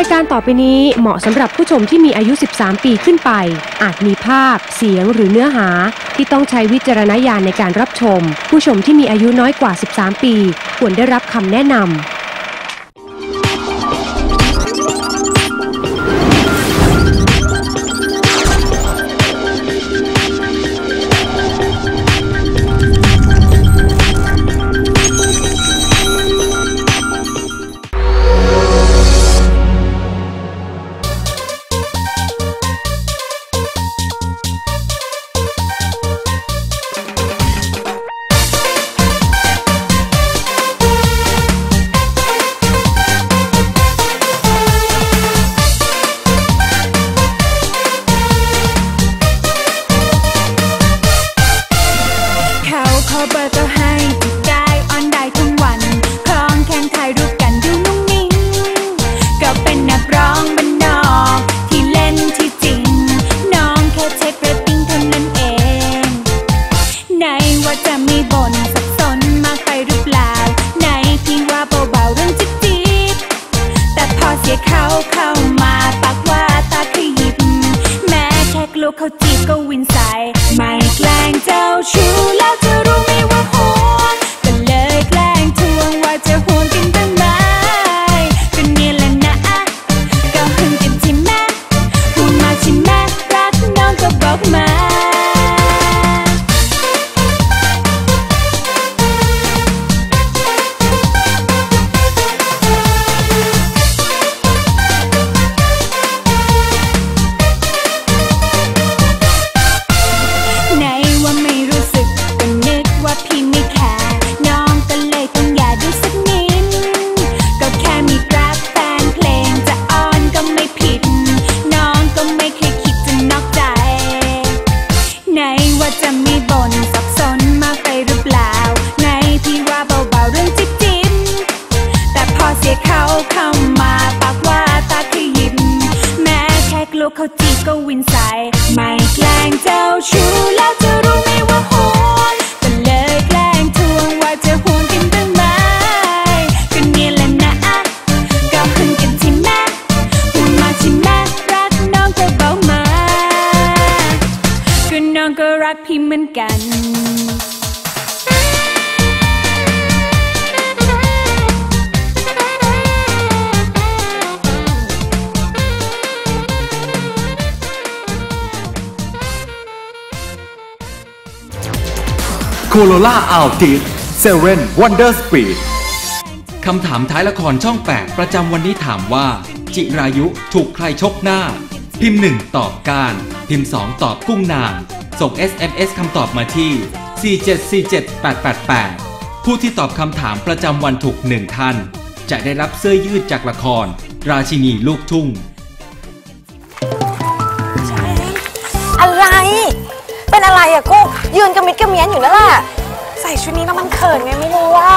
ายการต่อไปนี้เหมาะสำหรับผู้ชมที่มีอายุ 13 ปีขึ้นไป อาจมีภาพ เสียงหรือเนื้อหา ที่ต้องใช้วิจารณญาณในการรับชม ผู้ชมที่มีอายุน้อยกว่า 13 ปี ควรได้รับคำแนะนำ เขาขอเบอร์ก็ให้ติดได้ออนได้ทั้งวันครองแข่งถ่ายรูปกันดูนุ่งนิ่งก็เป็นนักร้องบ้านนอก ที่เล่นที่จริง น้องแค่เช็คเรตติ้งเท่านั้นเองในว่าจะมีบ่นสับสนมากไปหรือเปล่าในพี่ว่าเบาๆเรื่องจิ๊บจิ๊บแต่พอเสียเขาเข้ามาปากว่าตาขยิบแม้แค่กลัวเขาจีบก็วินใส่ไม่แกล้งเจ้าชู้แล้ว กเขาจีบก็วินใส่ไม่แกล้งเจ้าชู้แล้ว Corolla Altis Seven Wonder Speed คำถามท้ายละครช่อง 8 ประจำวันนี้ถามว่า จิรายุถูกใครชกหน้า พิมพ์ 1 ตอบการ พิมพ์ 2 ตอบกุ้งนาง ส่ง SMS คำตอบมาที่ 4747888 ผู้ที่ตอบคำถามประจำวันถูก1ท่าน จะได้รับเสื้อยืดจากละคร ราชินีลูกทุ่ง ยืนกระมิดกระเมียนอยู่นั่นแหละใส่ชุดนี้แล้วมันเขินไงไม่รู้ว่า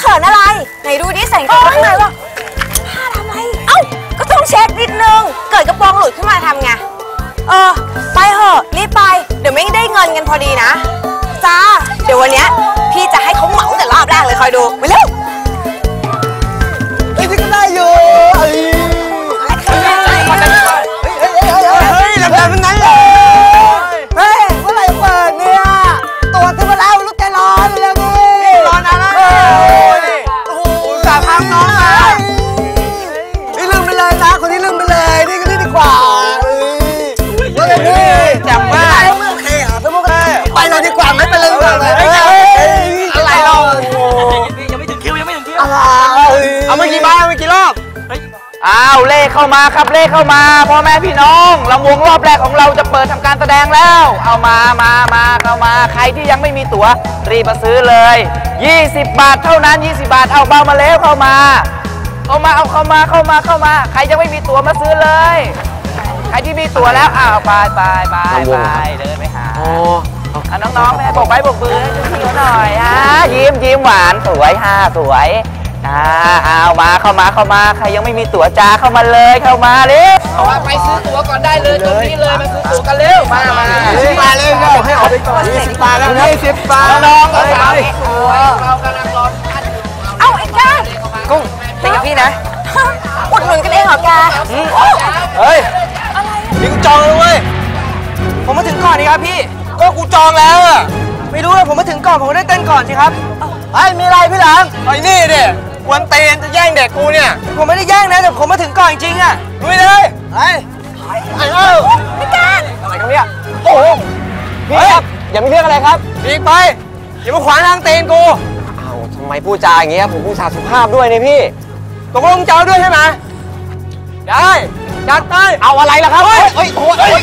เขินอะไร ไหนดูดิใส่กระโปรงข้างในวะผ้าทำไมเอ้าก็ต้องเช็ดนิดนึง เกิดกระโปรงหลุดขึ้นมาทำไงเออไปเหอะรีบไป เดี๋ยวไม่ได้เงินกันพอดีนะจ้าเดี๋ยววันเนี้ยพี่จะให้เขาเหมาแต่รอบแรกเลยคอยดูไปเร็ว อะไรเรายังไม่ถึงคิวยังไม่ถึงคิวอะไรเอาเมื่อกี่บ้านเมื่อกี่รอบอ้าวเลขเข้ามาครับเลขเข้ามาพ่อแม่พี่น้องลำวงรอบแรกของเราจะเปิดทำการแสดงแล้ว เอามามามาเข้ามาใครที่ยังไม่มีตั๋วรีบมาซื้อเลย 20 บาทเท่านั้น 20 บาทเอาเบามาแล้วเข้ามาเข้ามาเอาเข้ามาเข้ามาเข้ามา ใครยังไม่มีตั๋วมาซื้อเลย ใครที่มีตั๋วแล้วอ้าวไปไปไปไปเดินไปหา อะน้องๆแม่บอกไว้บอกมือให้พี่เขาหน่อยฮะยิ้มยิ้มหวานสวยฮะสวยอ่าเอามาเข้ามาเข้ามาใครยังไม่มีตั๋วจ้าเข้ามาเลยเข้ามาเร็วเอาว่าไปซื้อตั๋วก่อนได้เลยตรงนี้เลยมาซื้อตั๋วกันเร็วมามายี่สิบบาทเลยก็บอกให้ออกไปก่อนยี่สิบบาทแล้วยี่สิบบาทน้องๆสาวๆสวยเรากำลังรอท่านเอ้าไอ้ก้ากุ้งไปกับพี่นะอุดหนุนกันเองเหรอแกอืองแล้วเว้ยผมมาถึงก่อนนี่ครับพี่ ก็กูจองแล้วอะไม่รู้เลยผมมาถึงก่อนผมก็ได้เต้นก่อนสิครับไอ้ยมีอะไรพี่หลัง ไอ้นี่เด็กวนเตนจะแย่งเด็กกูเนี่ย ผมไม่ได้แย่งนะแต่ผมมาถึงก่อนจริงอะลุยเลยไอ้ไอ้เอ้าพี่การอะไรครับเนี่ยโอ้โหพี่ครับอย่ามีเรื่องอะไรครับดีไปอย่ามาขวางทางเตนกูอ้าวทำไมพูดจาอย่างเงี้ยผมพูดจาสุภาพด้วยเนี่ยพี่ตกลงเจ้าด้วยใช่ไหมได้จัดไปเอาอะไรล่ะครับเฮ้ยเฮ้ยโอ้ย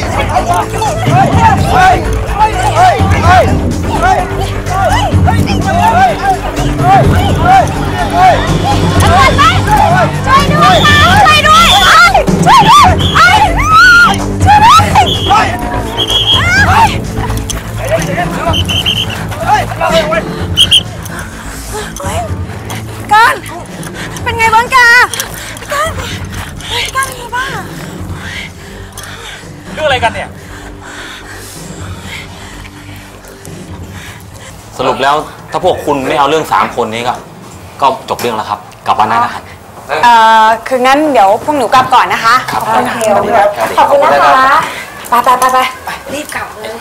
กันเนี่ย สรุปแล้วถ้าพวกคุณไม่เอาเรื่องสามคนนี้ก็ ก็จบเรื่องแล้วครับ กลับบ้านได้นะครับ เอ่อคืองั้นเดี๋ยวพวกหนูกลับก่อนนะคะครับโอเคขอบคุณนะคะไปไปไปไปรีบกลับเลย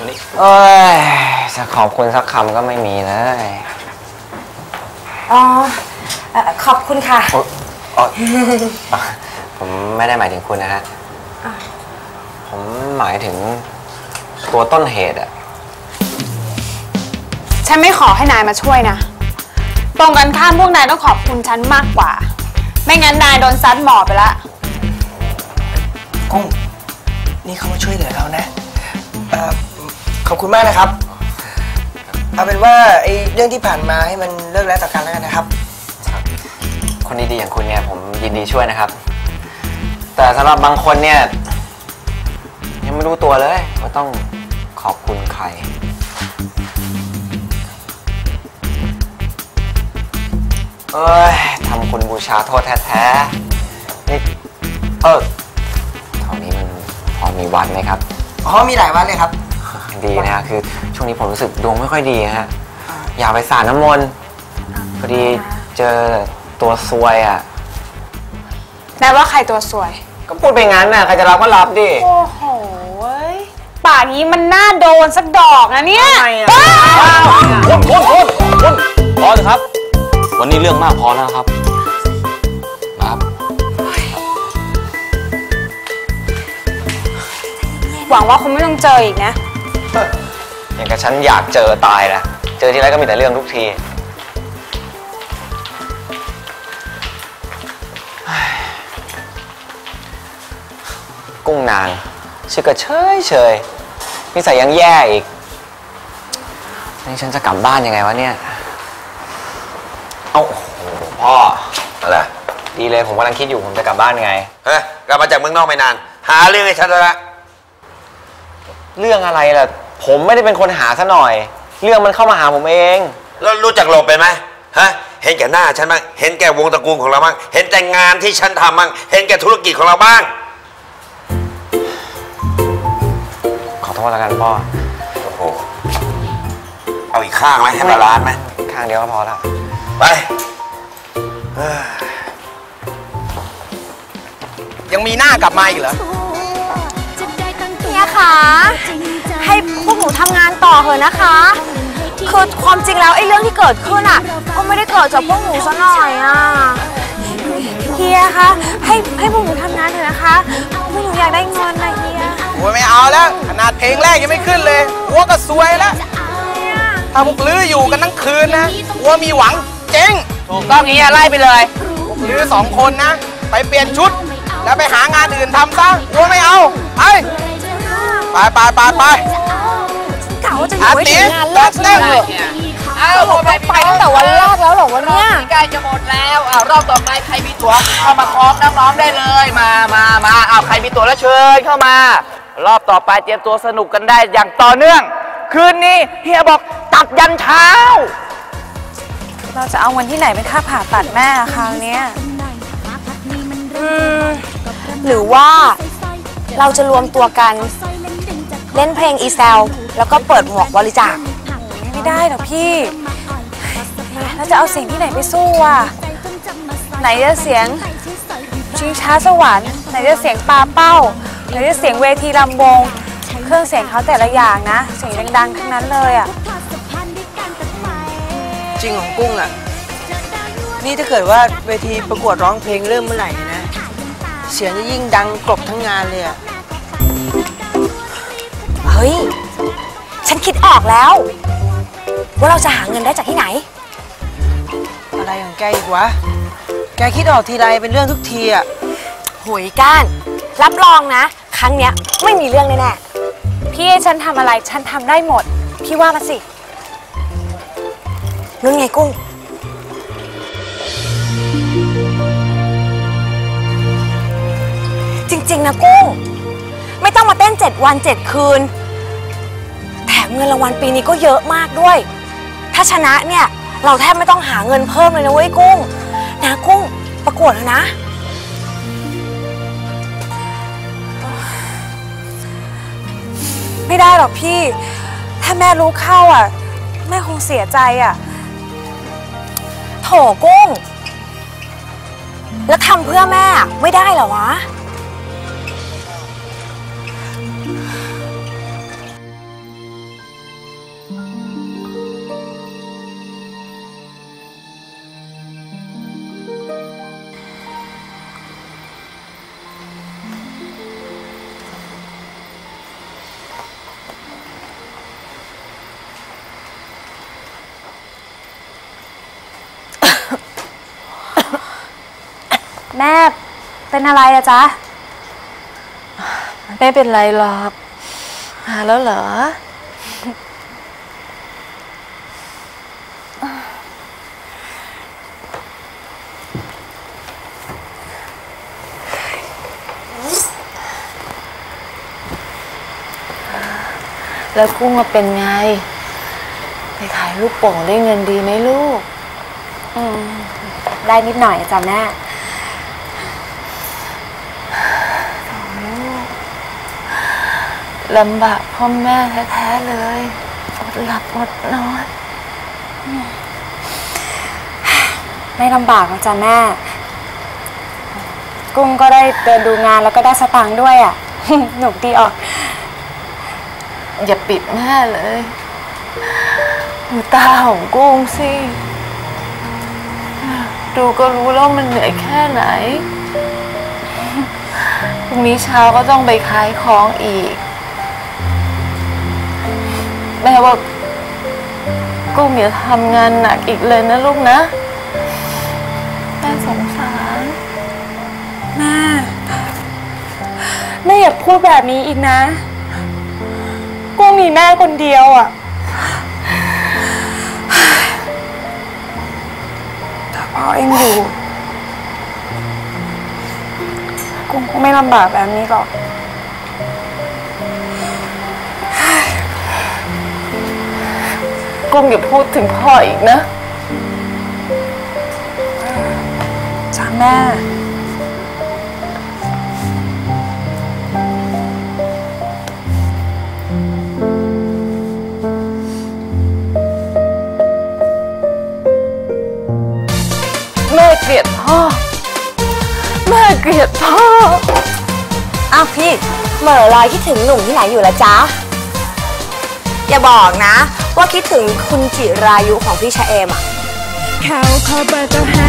เอ้ยจะขอบคุณสักคำก็ไม่มีเลย อ๋อเอ่อขอบคุณค่ะ ผมไม่ได้หมายถึงคุณนะฮะ ผมหมายถึงตัวต้นเหตุอะฉันไม่ขอให้นายมาช่วยนะ ตรงกันข้ามพวกนายต้องขอบคุณฉันมากกว่า ไม่งั้นนายโดนซัดหมอบไปละ กุ้งนี่เขามาช่วยเหลือเรานะเอ่อขอบคุณมากนะครับ เอาเป็นว่าไอ้เรื่องที่ผ่านมาให้มันเลิกแล้วต่อกันแล้วกันนะครับ คนดีๆอย่างคุณเนี่ยผมยินดีช่วยนะครับ แต่สำหรับบางคนเนี่ย ยังไม่รู้ตัวเลยว่าต้องขอบคุณใคร เอ้ยทำคุณบูชาโทษแท้ๆนี่เออแถวนี้มันพอมีวัดไหมครับอ๋อมีหลายวัดเลยครับ ดีนะฮะคือช่วงนี้ผมรู้สึกดวงไม่ค่อยดีฮะอยากไปสาดน้ำมนต์พอดีเจอตัวซวยอะนายว่าใครตัวสวย ก็พูดไปงั้นน่ะใครจะรับก็รับดิ โอ้โหเว้ย ป่านนี้มันน่าโดนสักดอกนะเนี่ยทำไมอะคุณคุณคุณคุณพอเลยครับ วันนี้เรื่องมากพอแล้วครับนะครับ หวังว่าคงไม่ต้องเจออีกนะ อย่างกับฉันอยากเจอตายนะเจอทีไรก็มีแต่เรื่องทุกทีกุ้งนาง ชื่อก็เฉยเฉยนิสัยยังแย่อีก นี่ฉันจะกลับบ้านยังไงวะเนี่ย เอาโอ้โหพ่อ อะไรดีเลยผมกำลังคิดอยู่ผมจะกลับบ้านยังไง เฮ้ยกลับมาจากเมืองนอกไม่นาน หาเรื่องให้ฉันแล้วละเรื่องอะไรล่ะ ผมไม่ได้เป็นคนหาซะหน่อย เรื่องมันเข้ามาหาผมเอง แล้วรู้จักหลบเป็นไหมฮะ เห็นแก่หน้าฉันบ้าง เห็นแก่วงตระกูลของเราบ้าง เห็นแก่งานที่ฉันทำบ้าง เห็นแก่ธุรกิจของเราบ้าง โทษแล้วกันพ่อ โอ้โห เอาอีกข้างไหมให้ balance ไหมข้างเดียวก็พอแล้วไป ยังมีหน้ากลับมาอีกเหรอ เนี่ยค่ะ ให้พวกหนูทำงานต่อเถอะนะคะ คือความจริงแล้วไอ้เรื่องที่เกิดขึ้นอะ ก็ไม่ได้เกิดจากพวกหนูซะหน่อยอะเฮียคะให้ให้พวกหนูทำงานเถอะนะคะพวกหนูอยากได้เงินนะเฮีย โอ้ยไม่เอาแล้ว ขนาดเพลงแรกยังไม่ขึ้นเลยอัวก็ซวยแล้ว ถ้าพวกลืออยู่กันทั้งคืนนะอัวมีหวังเจ๊งถูกต้องงี้ไล่ไปเลยพวกลือสองคนนะ ไปเปลี่ยนชุด แล้วไปหางานอื่นทำซะอัวไม่เอาไปไปไปไปไปกะว่าจะออายู่ให้ติถึงงานเลิกเต้นเอาหมดไปไปตั้งแต่วันแรกแล้วเหรอวะเนี่ยใกล้จะหมดแล้วอ่ารอบต่อไปใครมีตั๋วเข้ามาคล้องน้องๆได้เลย มามามาอ้าวใครมีตั๋วแล้วเชิญเข้ามา รอบต่อไปเตรียมตัวสนุกกันได้อย่างต่อเนื่อง คืนนี้เฮียบอกตัดยันเช้า เราจะเอาเงินที่ไหนเป็นค่าผ่าตัดแม่อะคราวเนี้ยอืมหรือว่าเราจะรวมตัวกัน เล่นเพลงอีแซลแล้วก็เปิดหมวกบริจาคไม่ได้หรอกพี่แล้วจะเอาเสียงที่ไหนไปสู้อะไหนจะเสียงชิงช้าสวรรค์ไหนจะเสียงปลาเป้า ไหนจะเสียงเวทีลำวง เครื่องเสียงเขาแต่ละอย่างนะ เสียงดังๆทั้งนั้นเลยอะ จริงของกุ้งอะ นี่ถ้าเกิดว่าเวทีประกวดร้องเพลงเริ่มเมื่อไหร่นะ เสียงจะยิ่งดังกลบทั้งงานเลยอะ เฮ้ย ฉันคิดออกแล้ว ว่าเราจะหาเงินได้จากที่ไหน อะไรของแกอีกวะ แกคิดออกทีไรเป็นเรื่องทุกทีอะหวยก้าน รับรองนะ ครั้งเนี้ยไม่มีเรื่องแน่พี่ให้ฉันทำอะไรฉันทำได้หมด พี่ว่ามาสินุ่นไงกุ้ง จริง ๆ นะกุ้ง ไม่ต้องมาเต้น7วัน7คืน แถมเงินรางวัลปีนี้ก็เยอะมากด้วย ถ้าชนะเนี่ย เราแทบไม่ต้องหาเงินเพิ่มเลยนะเว้ยกุ้ง นะกุ้งประกวดเถอะนะ ไม่ได้หรอกพี่ ถ้าแม่รู้เข้าอะ แม่คงเสียใจอะ โถกุ้ง แล้วทำเพื่อแม่อะไม่ได้เหรอวะ แม่เป็นอะไรอะจ๊ะ ไม่เป็นไรหรอกหาแล้วเหรอ แล้วกุ้งมาเป็นไง ไปขายลูกโป่งได้เงินดีไหมลูกอืมได้นิดหน่อยอะจ้ะแม่ ลำบากพ่อแม่แท้ๆเลยอดหลับอดนอนไม่ลำบากหรอกจ้ะแม่ กุ้งก็ได้เดินดูงานแล้วก็ได้สตางค์ด้วยอะ หนุกดีออก อย่าปิดแม่เลยดูตาของกุ้งสิ ดูก็รู้แล้วมันเหนื่อยแค่ไหนพรุ่งนี้เช้าก็ต้องไปขายของอีก แม่ว่ากุ้งอย่าทำงานหนักอีกเลยนะลูกนะ แม่สงสาร แม่ แม่อย่าพูดแบบนี้อีกนะ กุ้งมีแม่คนเดียวอะแต่พอเอ็มอยู่ กุ้งคงไม่ลำบากแบบนี้หรอก กุ้งอย่าพูดถึงพ่ออีกนะจ้าแม่ แม่เกลียดพ่อ แม่เกลียดพ่อ อ้าวพี่เหม่อลอยคิดถึงหนุ่มที่ไหนอยู่ละจ๊ะ อย่าบอกนะ ว่าคิดถึงคุณจิรายุของพี่ชะเอมอะเขาขอเบอร์ก็ให้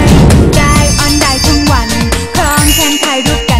ได้ออนได้ทั้งวันพร้อมแชมถ่ายรูป